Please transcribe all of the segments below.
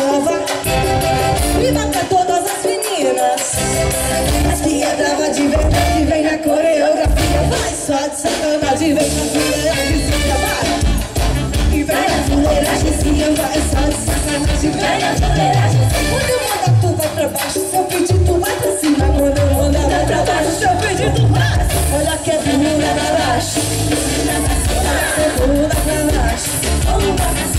nova. Mata pra todas as meninas. As que é brava de verdade Vem na coreografia. Vai só de sacanagem Vem na mulherada vai. E vem nas mulheragemzinha Vai só de sacanagem Vem as mulheragemzinha Quando eu mando tu vai pra baixo Seu pedido vai pra cima. Quando eu mando vai pra baixo Seu pedido vai. Olha que é do mundo baixo. Olha que baixo Bunda pra baixo Vamos pra cima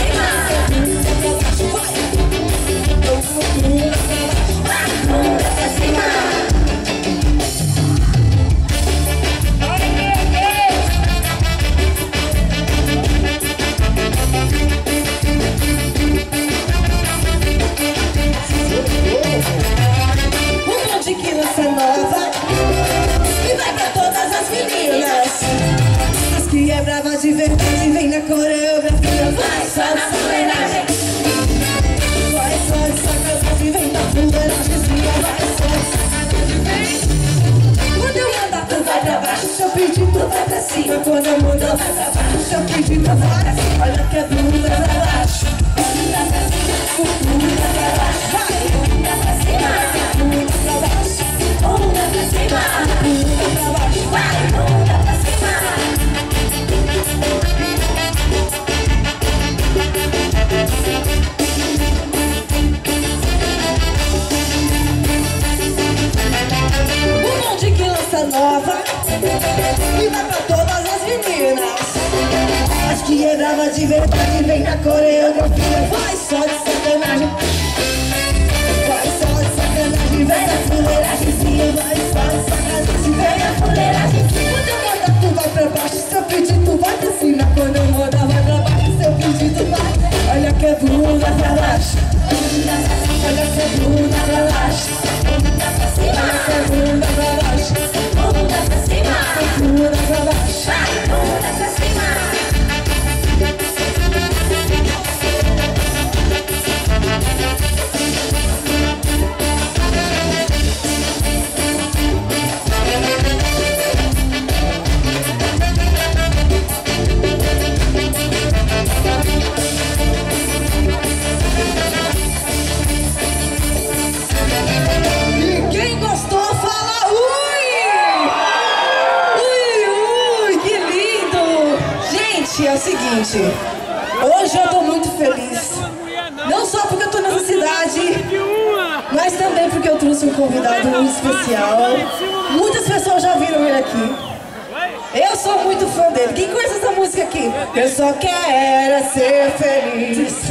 é brava de verdade Vem na coreografia. Vai só na fuleiragem. Vai só de sacanagem Vem na fuleiragemzinha Vai só de Vem Quando eu mandar tu vai pra baixo. Se eu pedir tu vai pra cima. Quando eu mandar vai pra baixo. Se eu pedir tu vai pra cima Olha que é bunda pra baixo Bunda pra pra baixo E vai pra todas as meninas. As que é brava de verdade Vem na coreografia Vai só de sacanagem. Vai só de sacanagem. Vem na fuleiragemzinha Vai só de sacanagem. Vem na fuleiragemzinha Quando eu mandar tu vai pra baixo. Se eu pedir tu vai pra cima. Quando eu mandar vai pra baixo. Se eu pedir tu vai. Olha que é bunda pra baixo Olha que é bunda seguinte, hoje eu tô muito feliz. Não só porque eu tô nessa cidade, mas também porque eu trouxe um convidado muito especial. Muitas pessoas já viram ele aqui. Eu sou muito fã dele. Quem conhece essa música aqui? Eu só quero ser feliz.